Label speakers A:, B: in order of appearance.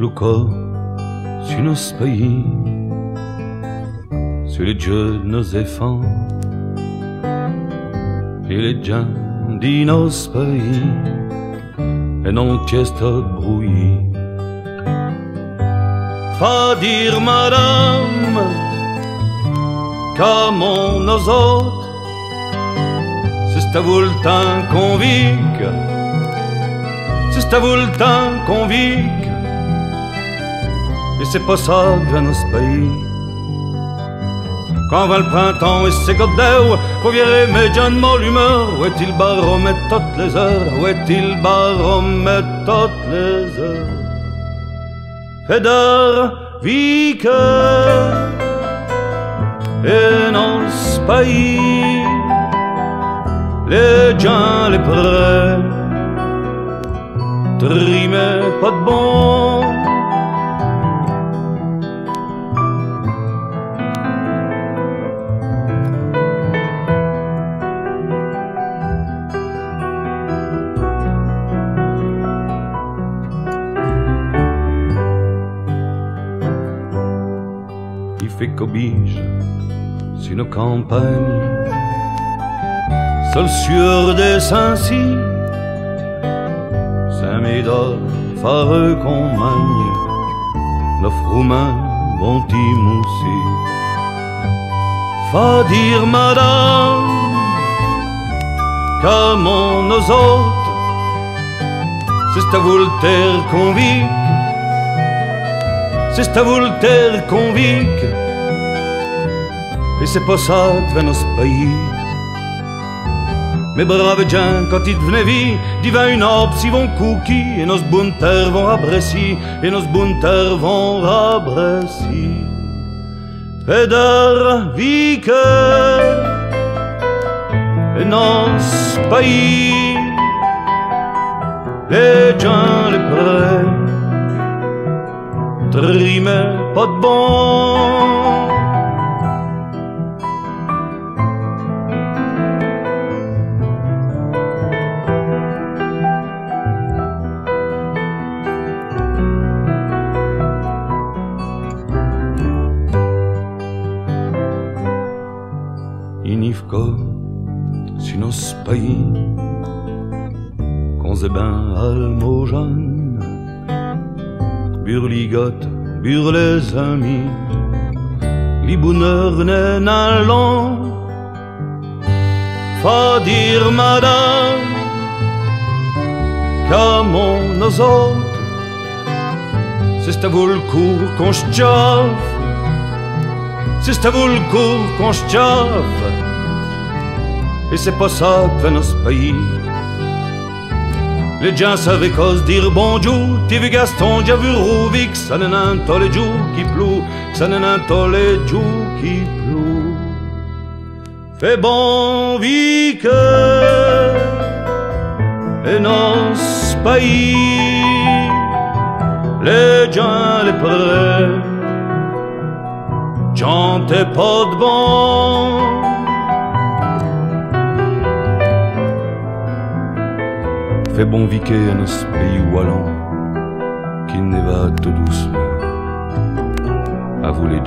A: plucò sur nos pays, sur les dieux de nos enfants les gens de nos pays, et non tiesto brouillé. Fa dire madame, on nos autres, c'est sta volta convic, c'est sta volta convic, et c'est pas ça que nos pays. Quand va le printemps et c'est godeu, faut virer mes jeunes l'humeur. Où est-il baromètre toutes les heures? Où est-il baromètre toutes les heures? Feder vike et nos pays, les gens les prêts, trimez pas de bon. Il fait cobige sur nos campagnes, seul sur des Saint-Cy, Saint-Médard, fareux qu'on magne, nos roumains vont y mousser. Fa dire madame, comme on nos autres, c'est à Voltaire convique c'est à Voltaire convic Et c'est pas ça que nos pays. Mais brave gens, quand ils devenaient vie Divin une orbe si vont cookie Et nos bunter vont à Et nos bunter vont à Bressi Feder vike Et nos pays. Les gens les prêts pas de bon. Nos pays, qu'on ben almojan, burligote, bur les amis, les bonheurs n'allons, fa dire madame, comme on nos autres, c'est à vous le cours qu'on chauffe, c'est à vous le cours qu'on chauffe, et c'est pas ça que fait nos pays. Les gens savaient cause dire bonjour, t'as vu Gaston, j'ai vu Rouvik, ça n'est un les jours qui pleut, ça n'est un les jours qui pleut. Fais bon vie que, et nos pays, les gens les prêts, chantez pas de bon. Fe bon vike an eus peioù allan Kin neva to dousme A vous les